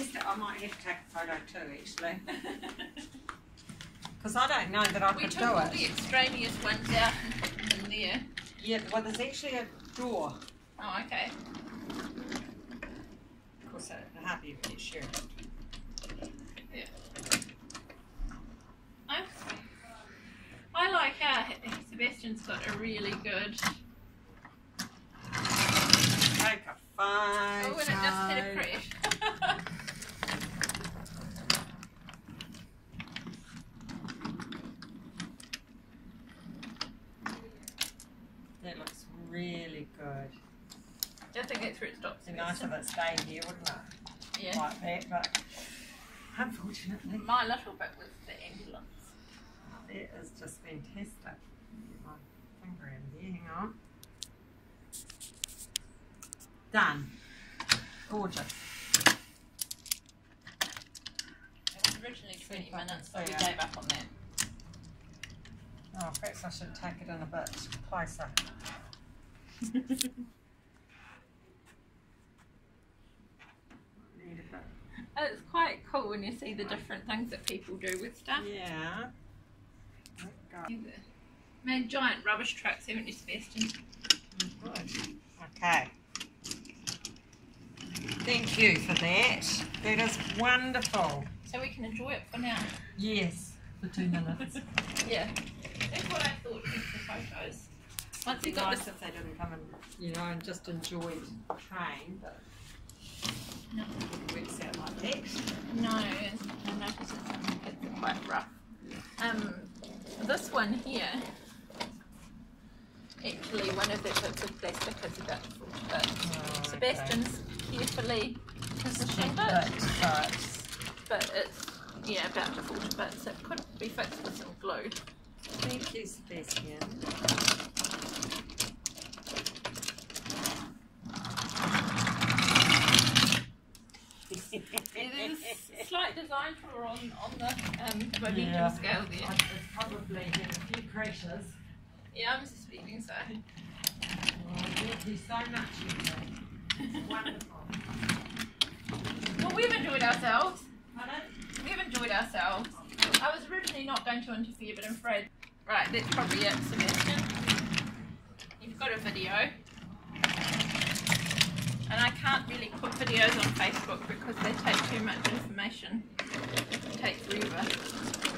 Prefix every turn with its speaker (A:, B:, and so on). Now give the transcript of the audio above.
A: it, I might have to take a photo too, actually. Because I don't know that I
B: we
A: could
B: took
A: do
B: all
A: it.
B: the extraneous ones out and put them in there.
A: Yeah, well, there's actually a drawer.
B: Oh, okay.
A: Of course, I hardly get sure.
B: I, I like how Sebastian's got a really good.
A: Take a photo.
B: Oh, and it just hit a crash.
A: That looks really good.
B: I think that's where it stops.
A: It'd be nice if it stayed here, wouldn't it?
B: Yeah.
A: Like that, but unfortunately,
B: My little bit was the ambulance.
A: that is just fantastic. Get my finger in there, hang on. Done. Gorgeous.
B: It was originally 20
A: if I can
B: minutes, but we
A: it.
B: gave up on that.
A: Oh, perhaps I should take it in a bit closer. Need a bit.
B: It's quite cool when you see the different things that people do with stuff.
A: Yeah. There we go.
B: Made giant rubbish trucks, haven't you, Sebastian?
A: Good. Okay. Thank you for that. That is wonderful.
B: So we can enjoy it for now.
A: Yes, for two minutes.
B: Yeah. That's what I thought with the photos. Once
A: be
B: got
A: nice if they didn't come and, you know, and just enjoy the train, but
B: No.
A: it works out like that.
B: No, I noticed that some quite rough. Um, this one here, actually, one of the bits of plastic is about to.
A: Oh, okay.
B: Sebastian's carefully positioned
A: But,
B: it,
A: it's-
B: but it's yeah about to fall to bits. It could be fixed with some glue.
A: Thank you, Sebastian.
B: There's a slight design flaw on on the um, momentum
A: Yeah.
B: scale there.
A: It's probably a few crashes.
B: Yeah, I'm just suspecting so.
A: Thank you so much, Evelyn. Wonderful.
B: Well, we've enjoyed ourselves.
A: Pardon?
B: We've enjoyed ourselves. I was originally not going to interfere, but I'm afraid. Right, that's probably it, Sebastian. You've got a video. And I can't really put videos on Facebook because they take too much information. They take forever.